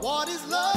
What is love?